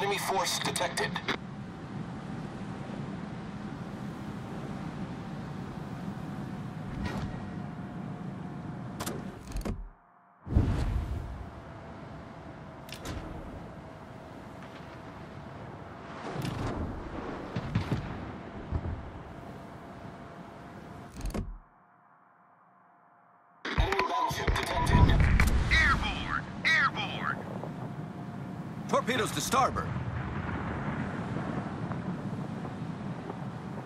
Enemy force detected. Enemy detected. Airborne! Airborne! Torpedoes to starboard.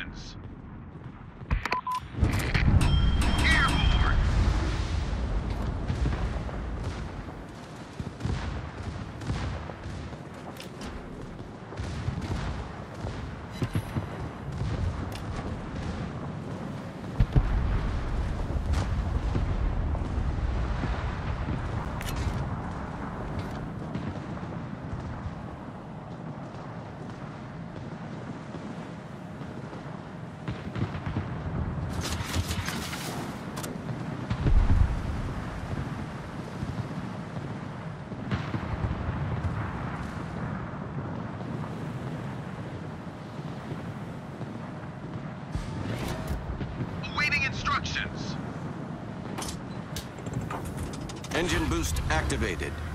Instructions! Airborne! Awaiting instructions! Engine boost activated.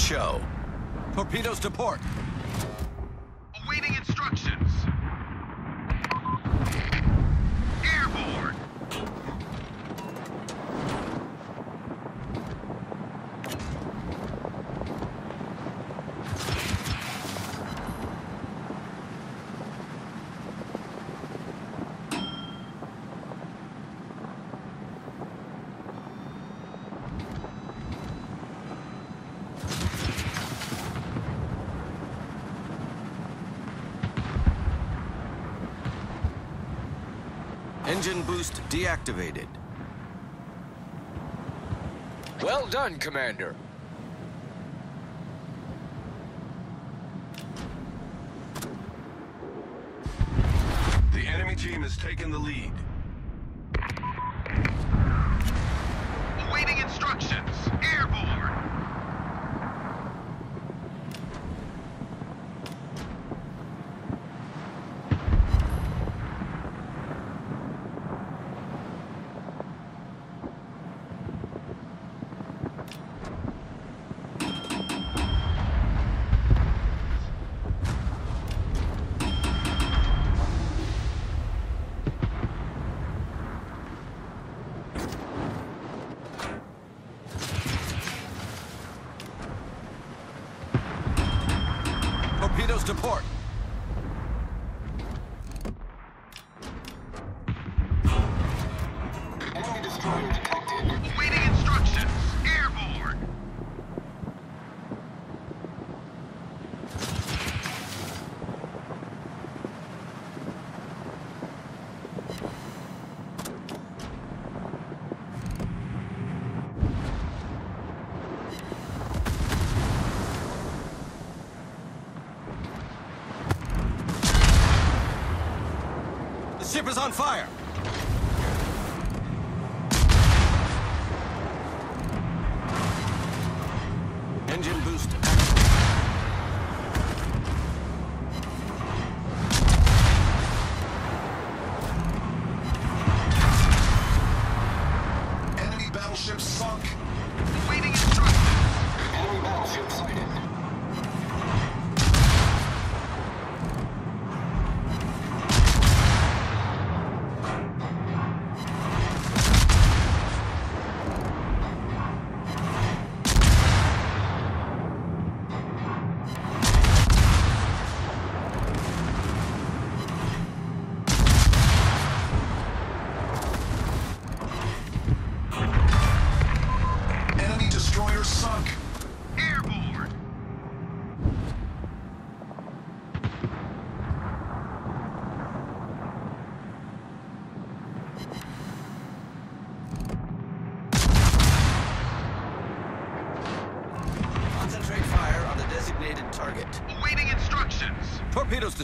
Show. Torpedoes to port. Engine boost deactivated. Well done, Commander. The enemy team has taken the lead. To port. Is on fire.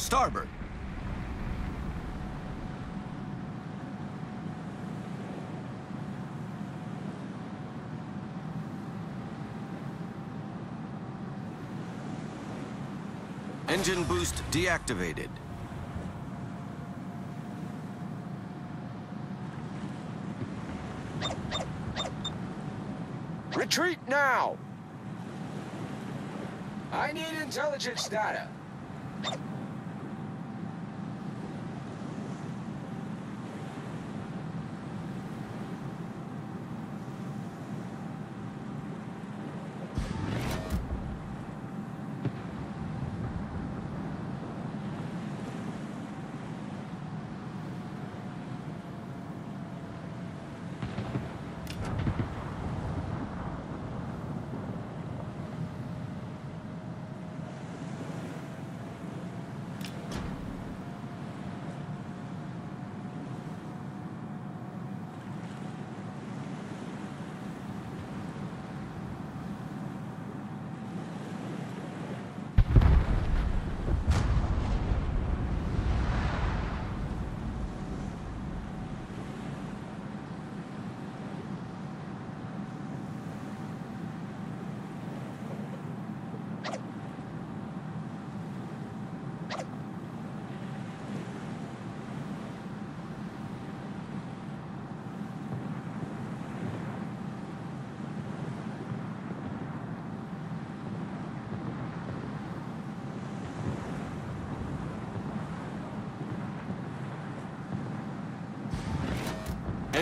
Starboard. Engine boost deactivated. Retreat now! I need intelligence data.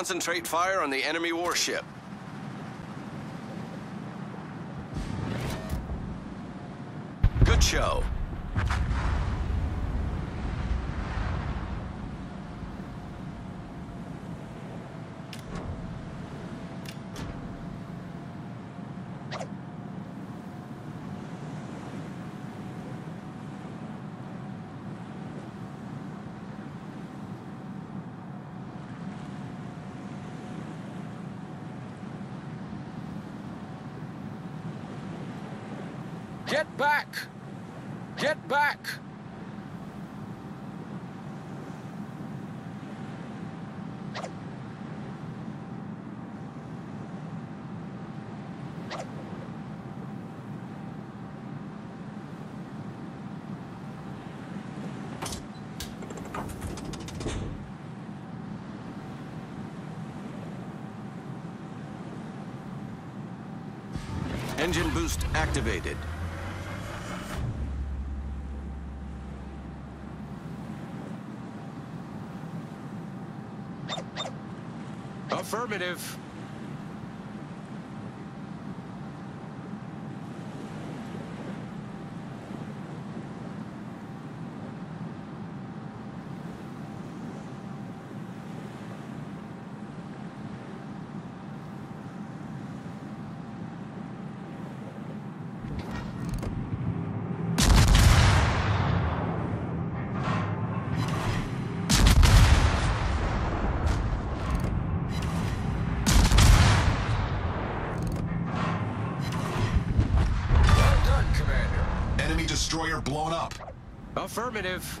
Concentrate fire on the enemy warship. Good show. Get back! Get back! Engine boost activated. Affirmative. Well done, Commander. Enemy destroyer blown up. Affirmative.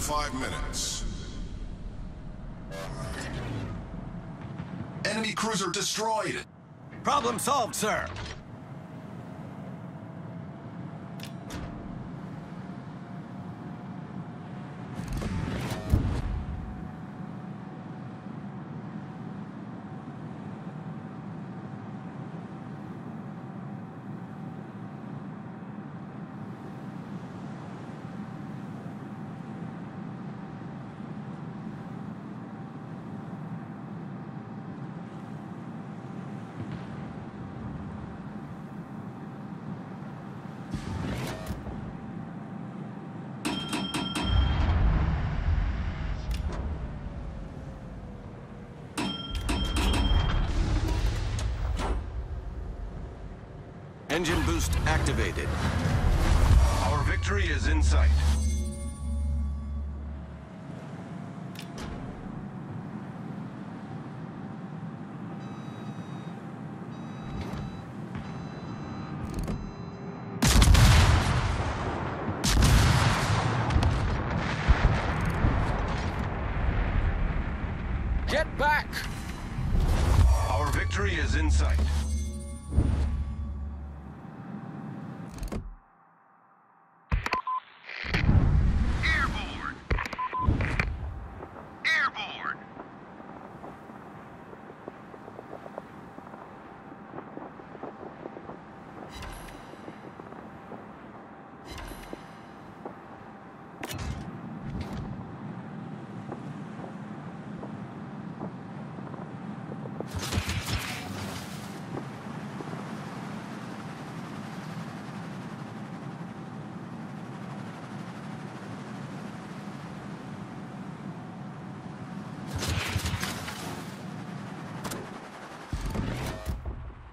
five minutes. Enemy cruiser destroyed. Problem solved, sir. Engine boost activated. Our victory is in sight. Get back! Our victory is in sight. Airborne! Airborne!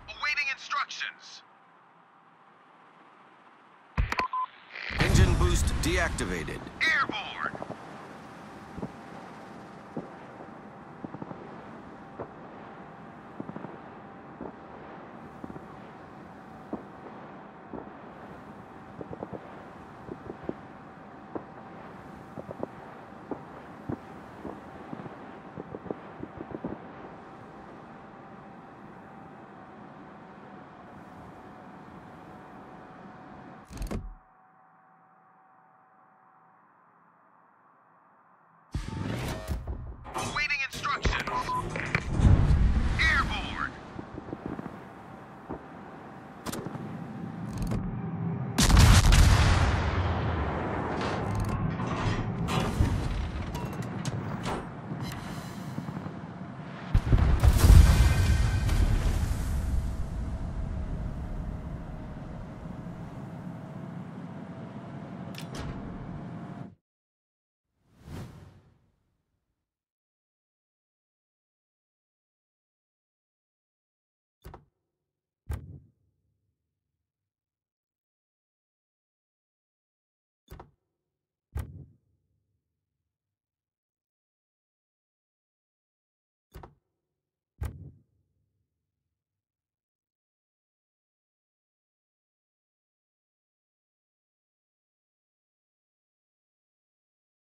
Awaiting instructions. Engine boost deactivated. Airborne!